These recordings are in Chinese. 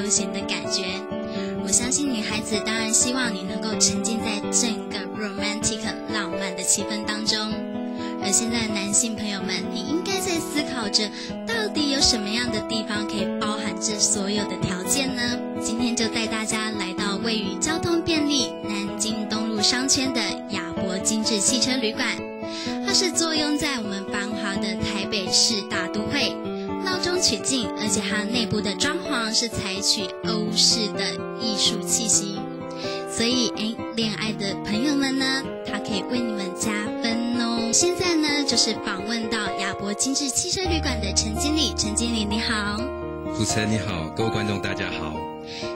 悠闲的感觉。我相信女孩子当然希望你能够沉浸在整个 romantic 浪漫的气氛当中。而现在男性朋友们，你应该在思考着，到底有什么样的地方可以包含这所有的条件呢？今天就带大家来到位于交通便利南京东路商圈的亚博精致汽车旅馆，它是坐拥在我们房，取静，而且它内部的装潢是采取欧式的艺术气息，所以哎，恋爱的朋友们呢，它可以为你们加分哦。现在呢，就是访问到亚博精致汽车旅馆的陈经理，陈经理你好，主持人你好，各位观众大家好。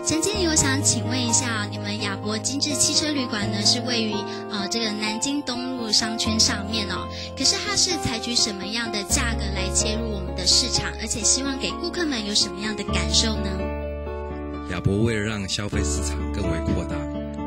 陈经理，我想请问一下，你们亚博精致汽车旅馆呢，是位于呃这个南京东路商圈上面哦。可是它是采取什么样的价格来切入我们的市场，而且希望给顾客们有什么样的感受呢？亚博为了让消费市场更为扩大，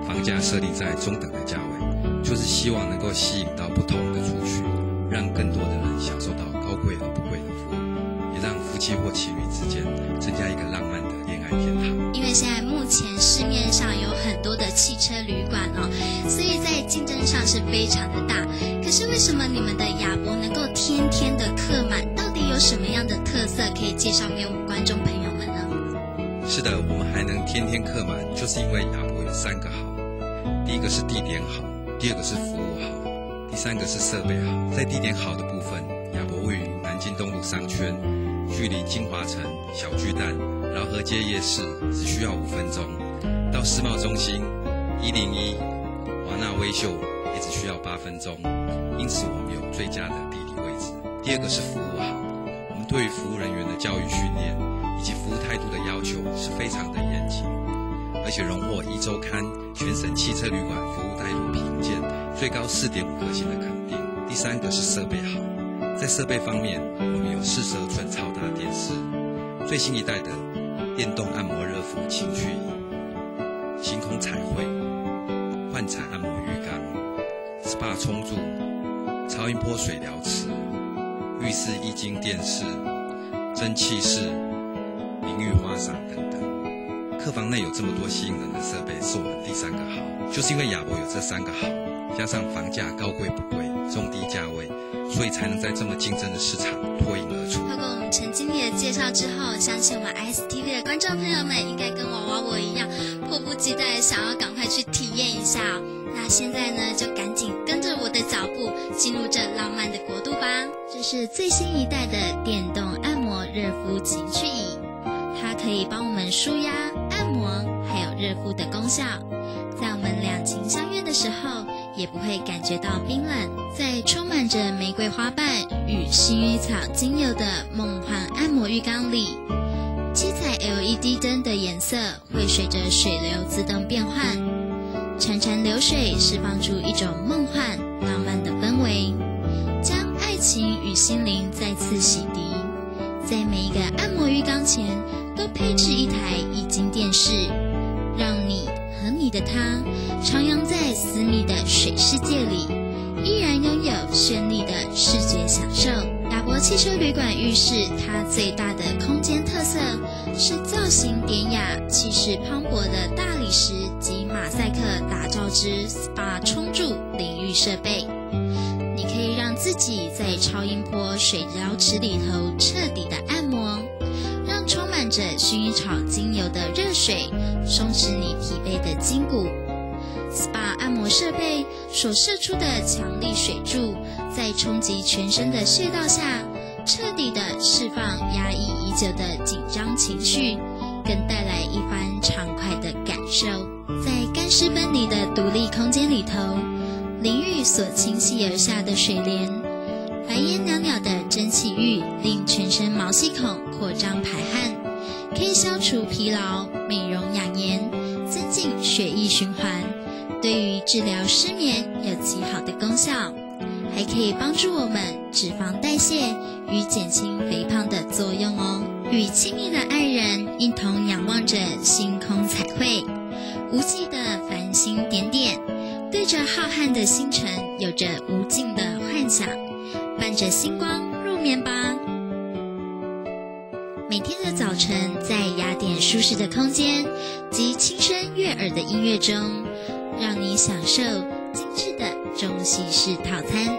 房价设立在中等的价位，就是希望能够吸引到不同的族群，让更多的人享受到高贵而不贵的服务，也让夫妻或情侣之间增加一个浪漫的恋爱天堂。因为现在目前市面上有很多的汽车旅馆哦，所以在竞争上是非常的大。可是为什么你们的亚博能够天天的客满？到有什么样的特色可以介绍给我们观众朋友们呢？是的，我们还能天天客满，就是因为亚博有三个好。第一个是地点好，第二个是服务好，第三个是设备好。在地点好的部分，亚博位于南京东路商圈，距离金华城、小巨蛋、饶河街夜市只需要五分钟，到世贸中心、一零一、华纳微秀也只需要八分钟。因此，我们有最佳的地理位置。第二个是服务好，对于服务人员的教育训练以及服务态度的要求是非常的严谨，而且荣获一周刊全省汽车旅馆服务态度评鉴最高四点五颗星的肯定。第三个是设备好，在设备方面，我们有四十二寸超大电视，最新一代的电动按摩热敷情趣椅、星空彩绘、幻彩按摩浴缸、SPA 冲柱、超音波水疗池、浴室液晶电视、蒸汽室、淋浴花洒等等。客房内有这么多吸引人的设备，是我们第三个好，就是因为亚博有这三个好，加上房价高贵不贵、中低价位，所以才能在这么竞争的市场脱颖而出。透过我们陈经理的介绍之后，相信我们 STV 的观众朋友们应该跟娃娃我一样，迫不及待想要赶快去体验一下。那现在呢，就赶紧跟着我的脚步进入这浪漫的。这是最新一代的电动按摩热敷情趣椅，它可以帮我们舒压、按摩，还有热敷的功效。在我们两情相悦的时候，也不会感觉到冰冷。在充满着玫瑰花瓣与薰衣草精油的梦幻按摩浴缸里，七彩 LED 灯的颜色会随着水流自动变换，潺潺流水释放出一种梦幻心灵再次洗涤。在每一个按摩浴缸前都配置一台液晶电视，让你和你的他徜徉在私密的水世界里，依然拥有绚丽的视觉享受。亚博汽车旅馆浴室，它最大的空间特色是造型典雅、气势磅礴的大理石及马赛克打造之 SPA 冲柱淋浴设备。自己在超音波水疗池里头彻底的按摩，让充满着薰衣草精油的热水松弛你疲惫的筋骨。SPA 按摩设备所射出的强力水柱，在冲击全身的穴道下，彻底的释放压抑已久的紧张情绪，更带来一番畅快的感受。在干湿分离的独立空间里头。淋浴所倾泻而下的水帘，白烟袅袅的蒸汽浴令全身毛细孔扩张排汗，可以消除疲劳、美容养颜、增进血液循环，对于治疗失眠有极好的功效，还可以帮助我们脂肪代谢与减轻肥胖的作用哦。与亲密的爱人一同仰望着星空彩星。辰有着无尽的幻想，伴着星光入眠吧。每天的早晨，在雅典舒适的空间及轻声悦耳的音乐中，让你享受精致的中西式套餐。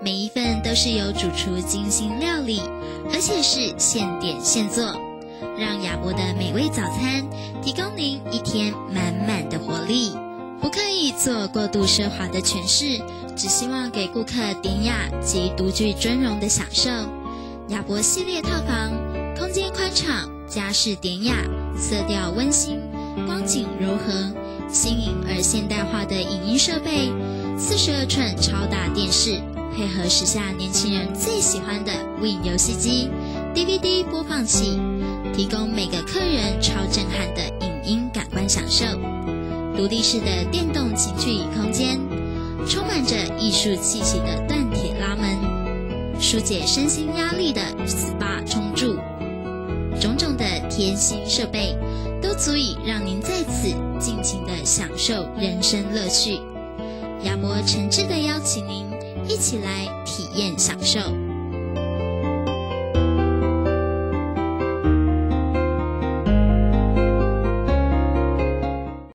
每一份都是由主厨精心料理，而且是现点现做，让雅博的美味早餐提供您一天满满的活力。不刻意做过度奢华的诠释，只希望给顾客典雅及独具尊荣的享受。亚博系列套房，空间宽敞，家饰典雅，色调温馨，光景柔和，新颖而现代化的影音设备，四十二寸超大电视。配合时下年轻人最喜欢的 Win 游戏机、DVD 播放器，提供每个客人超震撼的影音感官享受。独立式的电动情趣椅空间，充满着艺术气息的锻铁拉门，疏解身心压力的 SPA 冲柱，种种的贴心设备，都足以让您在此尽情的享受人生乐趣。亚博诚挚的邀请您。一起来体验享受。